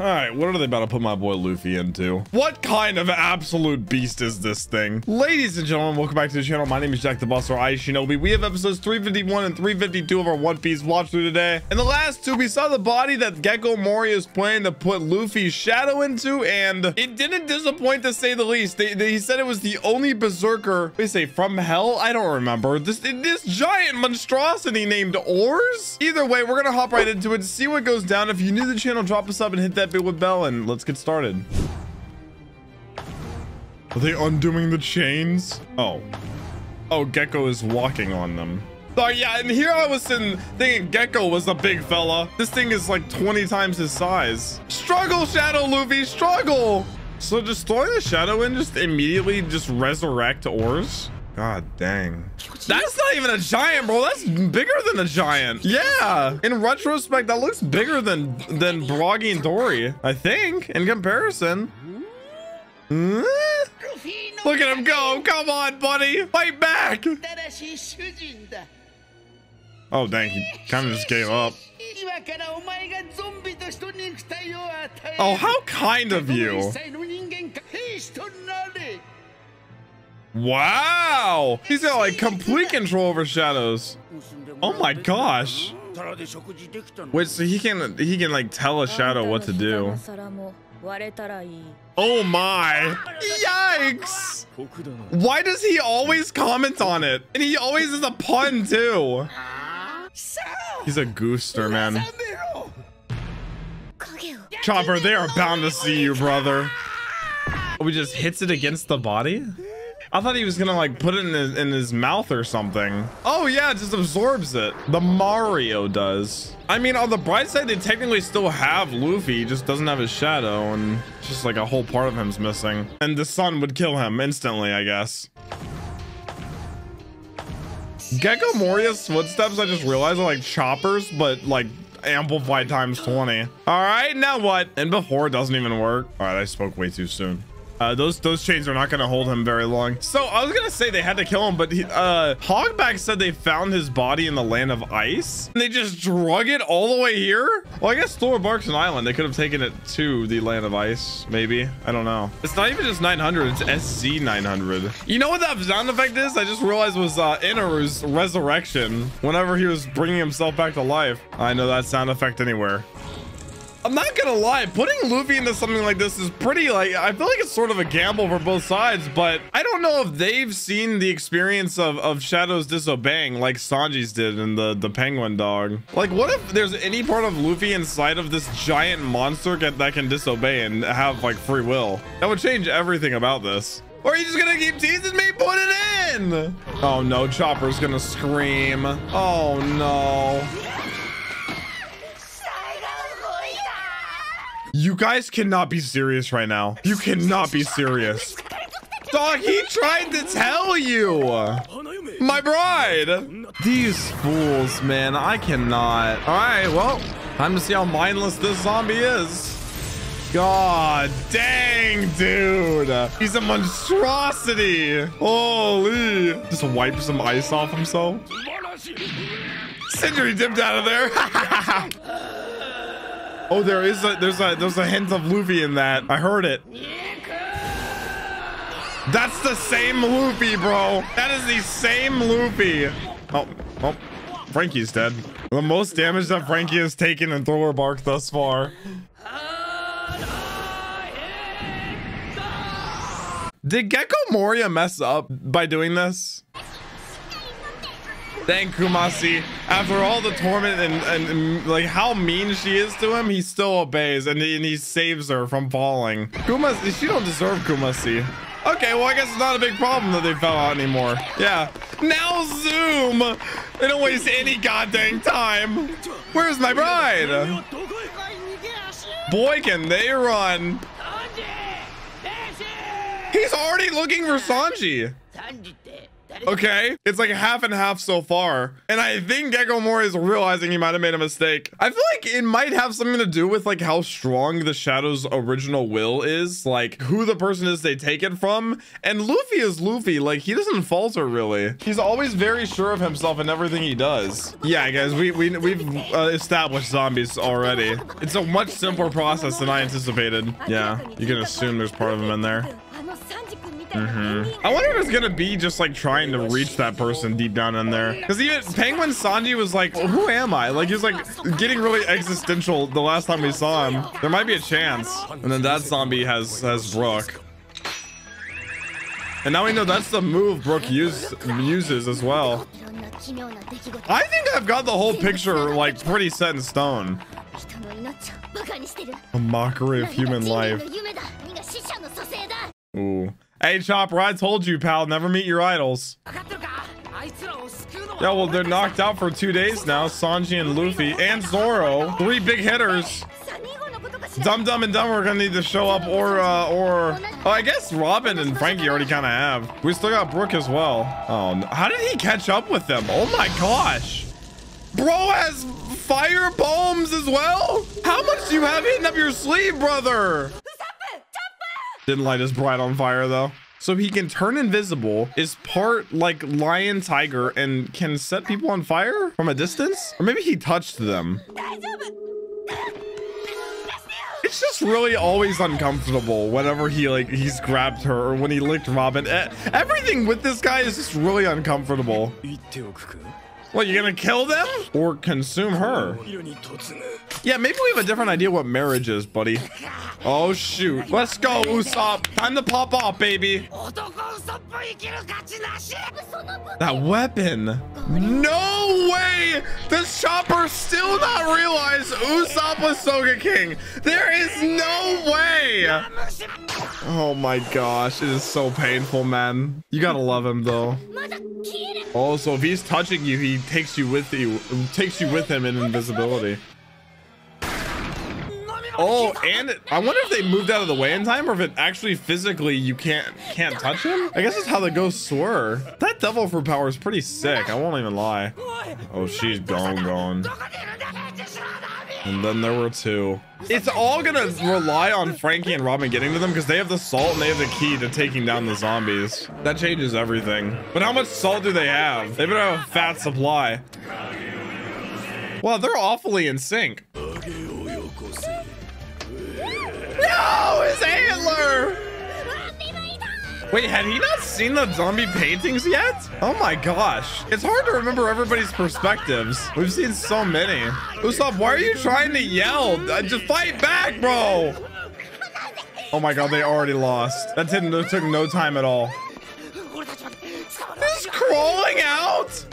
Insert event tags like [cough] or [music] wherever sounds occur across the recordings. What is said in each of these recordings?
All right, what are they about to put my boy Luffy into? What kind of absolute beast is this thing? Ladies and gentlemen, welcome back to the channel. My name is Jack the Bus, or iShinobi. We have episodes 351 and 352 of our One Piece watch through today. In the last two, we saw the body that Gecko Moria is planning to put Luffy's shadow into, and it didn't disappoint to say the least. They, they, he said it was the only berserker, they say from hell? I don't remember. This, this giant monstrosity named Oars? Either way, we're gonna hop right into it, see what goes down. If you new to the channel, drop us up and hit that big with bell, and let's get started. Are they undoing the chains? Oh. Oh, Gecko is walking on them. Oh, yeah, and here I was thinking Gecko was a big fella. This thing is like 20 times his size. Struggle, Shadow Luffy, struggle! So throwing the Shadow in just immediately just resurrect Oars? God dang. That's not even a giant, bro. That's bigger than a giant. Yeah. In retrospect, that looks bigger than than Brogy and Dorry, I think, in comparison. Hmm? Look at him go. Come on, buddy. Fight back. Oh, dang. He kind of just gave up. Oh, how kind of you. Wow! He's got like complete control over shadows. Oh my gosh. Wait, so he can he can like tell a shadow what to do. Oh my! Yikes! Why does he always comment on it? And he always is a pun too. He's a gooster, man. Chopper, they are bound to see you, brother. Oh, he just hits it against the body? I thought he was gonna like put it in his, in his mouth or something. Oh yeah, it just absorbs it. The Mario does. I mean, on the bright side, they technically still have Luffy, just doesn't have his shadow, and just like a whole part of him's missing. And the sun would kill him instantly, I guess. Gecko Moria's footsteps, I just realized are like choppers, but like amplified times 20. All right, now what? And before it doesn't even work. All right, I spoke way too soon. Uh, those those chains are not going to hold him very long. So I was going to say they had to kill him, but he, uh, Hogback said they found his body in the land of ice. And they just drug it all the way here? Well, I guess Thriller Barks an island. They could have taken it to the land of ice, maybe. I don't know. It's not even just 900. It's SC 900. You know what that sound effect is? I just realized was uh, Enel's resurrection whenever he was bringing himself back to life. I know that sound effect anywhere. I'm not gonna lie, putting Luffy into something like this is pretty like I feel like it's sort of a gamble for both sides, but I don't know if they've seen the experience of, of Shadows disobeying like Sanji's did in the, the penguin dog. Like what if there's any part of Luffy inside of this giant monster that can disobey and have like free will? That would change everything about this. Or are you just gonna keep teasing me? Put it in! Oh no, Chopper's gonna scream. Oh no. You guys cannot be serious right now. You cannot be serious. Dog, he tried to tell you. My bride. These fools, man. I cannot. All right, well, time to see how mindless this zombie is. God dang, dude. He's a monstrosity. Holy. Just wipe some ice off himself. Cindry dipped out of there. [laughs] Oh, there is a there's a there's a hint of Luffy in that. I heard it. That's the same Luffy, bro. That is the same Luffy. Oh, oh, Franky's dead. The most damage that Franky has taken in Thriller Bark thus far. Did Gecko Moria mess up by doing this? Thank Kumacy. After all the torment and, and, and, like how mean she is to him, he still obeys and he, and he saves her from falling. Kumacy, she don't deserve Kumacy. Okay, well, I guess it's not a big problem that they fell out anymore. Yeah. Now zoom. They don't waste any goddamn time. Where's my bride? Boy, can they run. He's already looking for Sanji. Okay, it's like half and half so far. And I think Gecko Moria is realizing he might have made a mistake. I feel like it might have something to do with like how strong the Shadow's original will is, like who the person is they take it from. And Luffy is Luffy, like he doesn't falter really. He's always very sure of himself in everything he does. Yeah, guys, we, we, we've uh, established zombies already. It's a much simpler process than I anticipated. Yeah, you can assume there's part of him in there. Mm-hmm. I wonder if it's gonna be just like trying to reach that person deep down in there. Because even Penguin Sanji was like, who am I? Like he was like getting really existential the last time we saw him. There might be a chance. And then that zombie has has Brook. And now we know that's the move Brook use, uses as well. I think I've got the whole picture like pretty set in stone. A mockery of human life. Ooh. Hey, Chopper, I told you, pal, never meet your idols. Yeah, well, they're knocked out for two days now. Sanji and Luffy and Zoro. Three big hitters. Dumb, Dumb, and Dumb are gonna need to show up or, uh, or... Oh, I guess Robin and Franky already kind of have. We still got Brook as well. Oh, no. how did he catch up with them? Oh my gosh. Bro has fire bombs as well? How much do you have hidden up your sleeve, brother? Didn't light his bride on fire though. So he can turn invisible, is part like lion tiger, and can set people on fire from a distance? Or maybe he touched them. It's just really always uncomfortable whenever he like he's grabbed her or when he licked Robin. Everything with this guy is just really uncomfortable. What, you're gonna kill them? Or consume her? Yeah, maybe we have a different idea what marriage is, buddy. Oh, shoot. Let's go, Usopp. Time to pop off, baby. That weapon. No way. Does Chopper still not realize Usopp was Sogeking. There is no way. Oh my gosh. It is so painful, man. You gotta love him, though. Also, if he's touching you, he takes you with you, takes you with him in invisibility. Oh, and I wonder if they moved out of the way in time or if it actually physically you can't can't touch him. I guess that's how the ghosts were. That devil fruit power is pretty sick. I won't even lie. Oh, she's gone, gone. And then there were two. It's all gonna rely on Franky and Robin getting to them because they have the salt and they have the key to taking down the zombies. That changes everything. But how much salt do they have? They better have a fat supply. Well, they're awfully in sync. No, his antler! Wait, had he not seen the zombie paintings yet? Oh my gosh. It's hard to remember everybody's perspectives. We've seen so many. Usopp, why are you trying to yell? Uh, just fight back, bro. Oh my god, they already lost. That didn't that took no time at all. He's crawling out?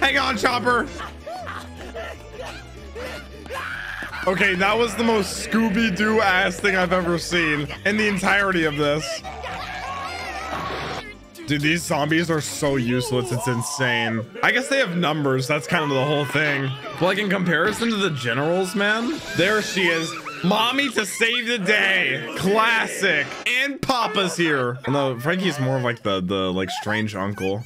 Hang on, Chopper. Okay, that was the most Scooby-Doo ass thing I've ever seen in the entirety of this. Dude, these zombies are so useless. It's insane. I guess they have numbers. That's kind of the whole thing. But like in comparison to the generals, man, there she is. Mommy to save the day. Classic. And Papa's here. No, uh, Franky's more of like the, the like strange uncle.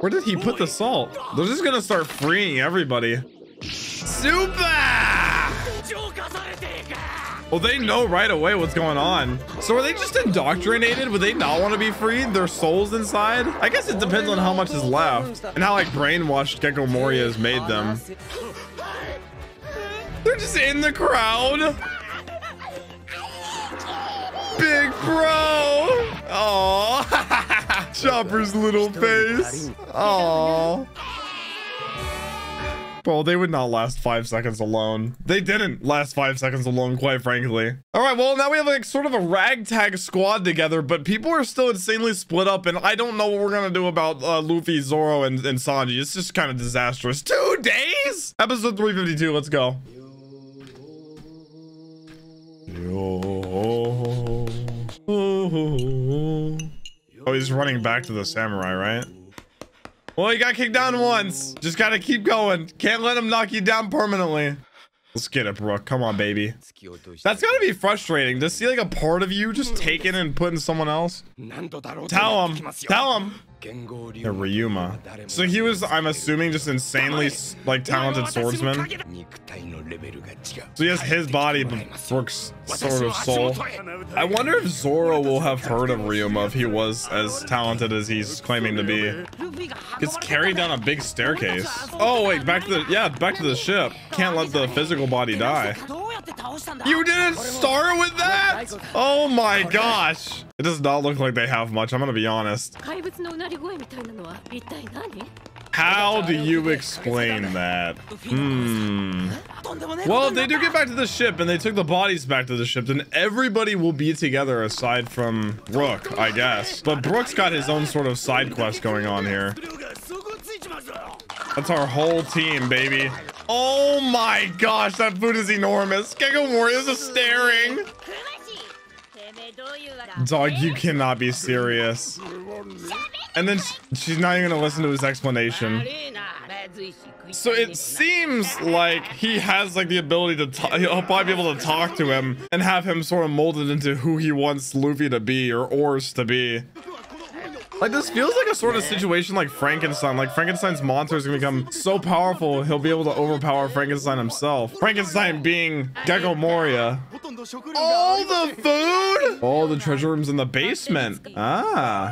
Where did he put the salt? They're just gonna start freeing everybody. Super! Well, they know right away what's going on. So are they just indoctrinated? Would they not want to be freed? Their souls inside? I guess it depends on how much is left and how like brainwashed Gecko Moria has made them. They're just in the crowd. Big bro. Oh, [laughs] Chopper's little face. Oh. Bro, they would not last five seconds alone. They didn't last five seconds alone, quite frankly. All right, well, now we have like sort of a ragtag squad together, but people are still insanely split up, and I don't know what we're gonna do about uh, Luffy, Zoro, and, and Sanji. It's just kind of disastrous. Two days? Episode 352, let's go. Oh, he's running back to the samurai, right? Well, you got kicked down once. Just gotta keep going. Can't let him knock you down permanently. Let's get it, Brook. Come on, baby. That's gotta be frustrating to see like a part of you just taken and put in someone else. Tell him. Tell him. The Ryuma. So he was, I'm assuming, just insanely like talented swordsman. So he has his body, but Brook's sort of soul. I wonder if Zoro will have heard of Ryuma if he was as talented as he's claiming to be. Gets carried down a big staircase. Oh wait, back to the yeah, back to the ship. Can't let the physical body die. You didn't start with that? Oh my gosh. It does not look like they have much. I'm gonna be honest. How do you explain that? Hmm. Well, if they do get back to the ship and they took the bodies back to the ship, then everybody will be together aside from Brook, I guess. But Brook's got his own sort of side quest going on here. That's our whole team, baby. Oh my gosh, that food is enormous. Gecko Moria's is staring. Dog, you cannot be serious. And then she's not even gonna listen to his explanation. So it seems like he has like the ability to talk, he'll probably be able to talk to him and have him sort of molded into who he wants Luffy to be or Oars to be. Like this feels like a sort of situation like Frankenstein. Like Frankenstein's monster is gonna become so powerful he'll be able to overpower Frankenstein himself. Frankenstein being Gecko Moria. All the food? All the treasure rooms in the basement. Ah.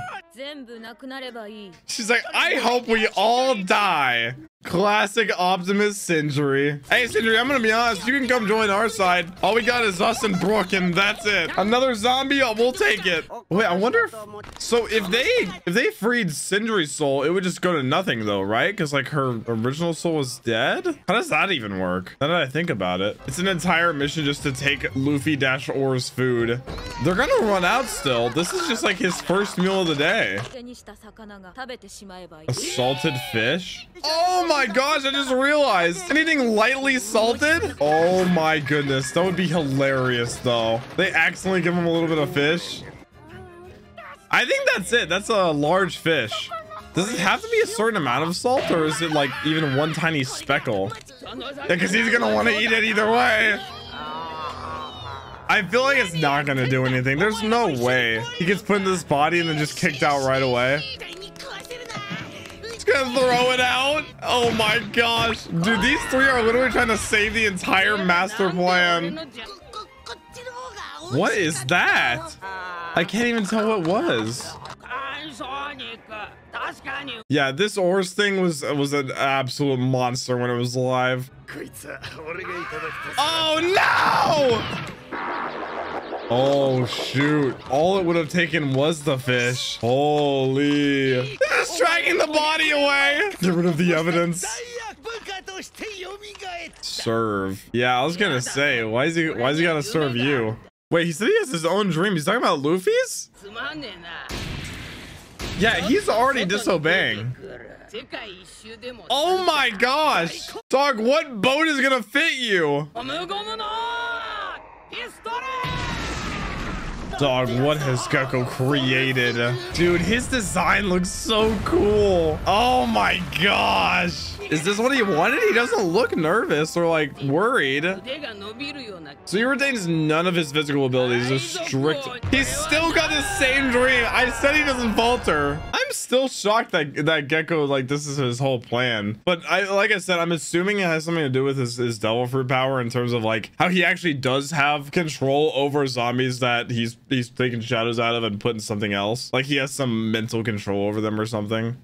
She's like, I hope we all die. Classic Optimus Cindry. Hey, Cindry, I'm gonna be honest. You can come join our side. All we got is us and Brook, and that's it. Another zombie? Oh, we'll take it. Wait, I wonder if... So if they if they freed Cindry's soul, it would just go to nothing, though, right? Because, like, her original soul was dead? How does that even work? Now that I think about it. It's an entire mission just to take Luffy-Oars' food. They're gonna run out still. This is just, like, his first meal of the day. A salted fish? Oh my gosh, I just realized. Anything lightly salted? Oh my goodness. That would be hilarious though. They accidentally give him a little bit of fish. I think that's it. That's a large fish. Does it have to be a certain amount of salt or is it like even one tiny speckle? Yeah, because he's gonna want to eat it either way. I feel like it's not gonna do anything. There's no way he gets put in this body and then just kicked out right away. He's gonna throw it out. Oh my gosh. Dude, these three are literally trying to save the entire master plan. What is that? I can't even tell what was. Yeah, this Oars thing was was an absolute monster when it was alive. [laughs] Oh no! Oh shoot. All it would have taken was the fish. Holy. Just dragging the body away. Get rid of the evidence. Serve. Yeah, I was gonna say, why is he why is he gotta serve you? Wait, he said he has his own dream. He's talking about Luffy's? Yeah, he's already disobeying. Oh my gosh! Dog, what boat is gonna fit you? Dog, what has Gecko created? Dude, his design looks so cool. Oh my gosh. Is this what he wanted? He doesn't look nervous or like worried. So he retains none of his physical abilities. A strict. He's still got the same dream. I said he doesn't falter. Still shocked that that Gecko like this is his whole plan. But I like I said, I'm assuming it has something to do with his, his devil fruit power in terms of like how he actually does have control over zombies that he's he's taking shadows out of and putting something else. Like he has some mental control over them or something.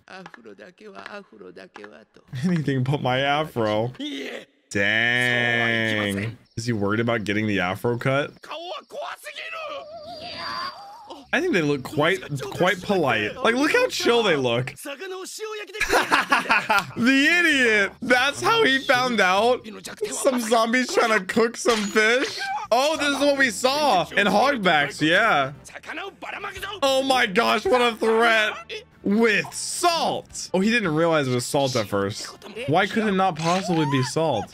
[laughs] Anything but my afro. Dang. Is he worried about getting the afro cut? I think they look quite quite polite. Like, look how chill they look. [laughs] the idiot. That's how he found out. Some zombies trying to cook some fish. Oh, this is what we saw in Hogbacks. Yeah. Oh my gosh, what a threat. With salt. Oh, he didn't realize it was salt at first. Why could it not possibly be salt?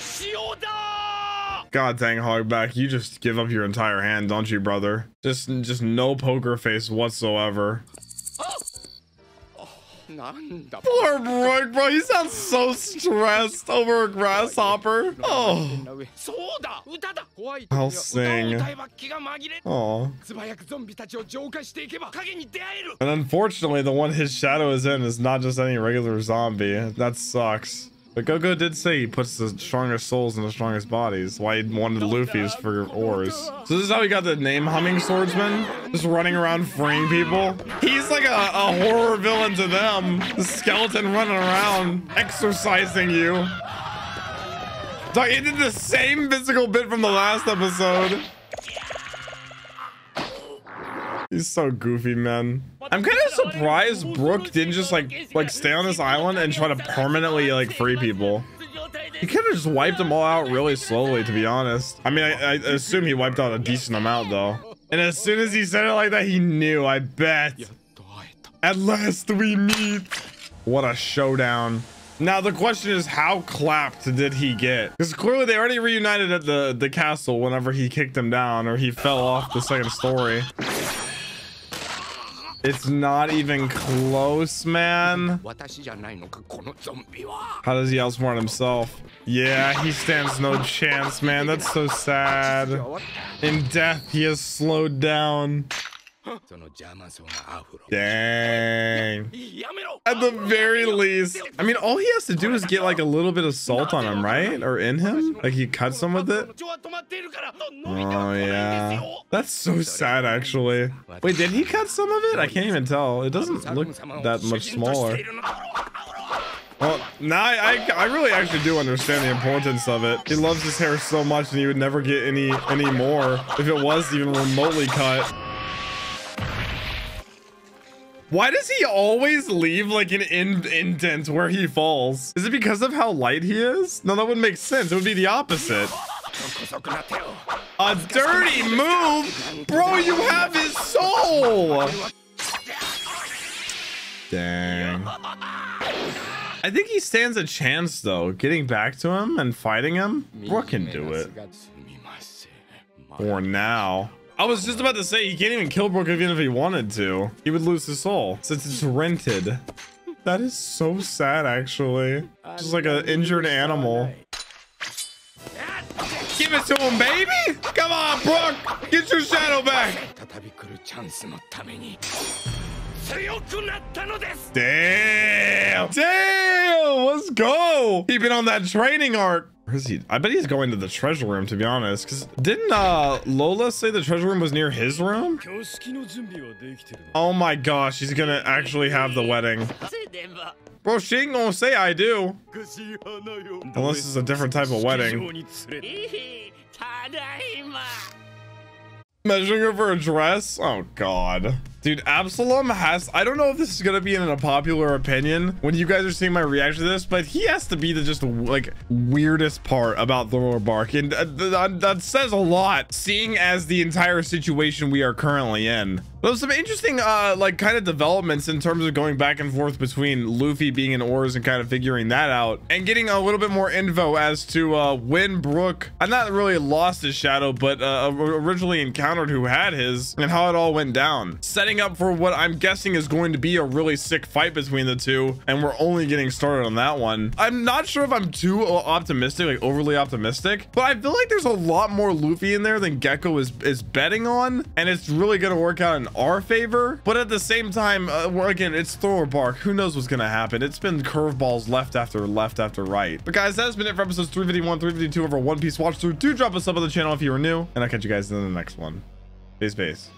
God, dang Hogback, you just give up your entire hand, don't you, brother? Just, just no poker face whatsoever. Poor Roy, bro. He sounds so stressed over a grasshopper. Oh. I'll sing. Oh. And unfortunately, the one his shadow is in is not just any regular zombie. That sucks. But Gogo did say he puts the strongest souls in the strongest bodies. Why he wanted Luffy's for oars. So this is how he got the name Humming Swordsman? Just running around freeing people? He's like a, a horror villain to them. The skeleton running around, exorcising you. He did the same physical bit from the last episode. He's so goofy, man. I'm kind of surprised Brook didn't just like like stay on this island and try to permanently like free people. He could have just wiped them all out really slowly, to be honest. I mean, I, I assume he wiped out a decent amount though. And as soon as he said it like that, he knew, I bet. At last we meet. What a showdown. Now the question is how clapped did he get? Because clearly they already reunited at the, the castle whenever he kicked him down or he fell off the second story. It's not even close, man. How does he outsmart himself? Yeah, he stands no chance, man. That's so sad. In death, he has slowed down. [gasps] その邪魔そうなアフロ Dang. やめろ At the very least. I mean, all he has to do is get like a little bit of salt on him, right? Or in him? Like he cuts him with it? 血は止まっているから飲みた Oh, くないんです yeah. よ That's so sad, actually. Wait, did he cut some of it? I can't even tell. It doesn't look that much smaller. Well, now I, I, I really actually do understand the importance of it. He loves his hair so much and he would never get any, any more if it was even remotely cut. Why does he always leave like an in indent where he falls? Is it because of how light he is? No, that wouldn't make sense. It would be the opposite. A dirty move? Bro, you have his soul! Dang. I think he stands a chance though. Getting back to him and fighting him? bro can do it. For now. I was just about to say, he can't even kill Brook even if he wanted to. He would lose his soul since it's rented. that is so sad, actually. Just like an injured animal. Give it to him, baby! Come on, Brook! Get your shadow back! Damn! Damn! Let's go! Keeping on that training arc. Where is he? I bet he's going to the treasure room, to be honest. Because didn't uh, Lola say the treasure room was near his room? Oh my gosh, he's going to actually have the wedding. Bro, she ain't gonna say I do. Unless it's a different type of wedding. Measuring her for a dress? Oh, God. Dude, Absalom has I don't know if this is gonna be in a popular opinion when you guys are seeing my reaction to this, but he has to be the just like weirdest part about Thriller Bark. And uh, th- th- that says a lot, seeing as the entire situation we are currently in. There's some interesting uh like kind of developments in terms of going back and forth between Luffy being in oars and kind of figuring that out and getting a little bit more info as to uh when Brook I not really lost his shadow but uh originally encountered who had his and how it all went down setting up for what I'm guessing is going to be a really sick fight between the two and we're only getting started on that one. I'm not sure if I'm too optimistic like overly optimistic but I feel like there's a lot more Luffy in there than Gecko is is betting on and it's really gonna work out in our favor. But at the same time uh, again it's Thriller Bark. Who knows what's gonna happen? It's been curveballs left after left after right. But guys that's been it for episodes 351 352 of our one piece watch through. Do drop us up on the channel if you are new and I'll catch you guys in the next one. Peace peace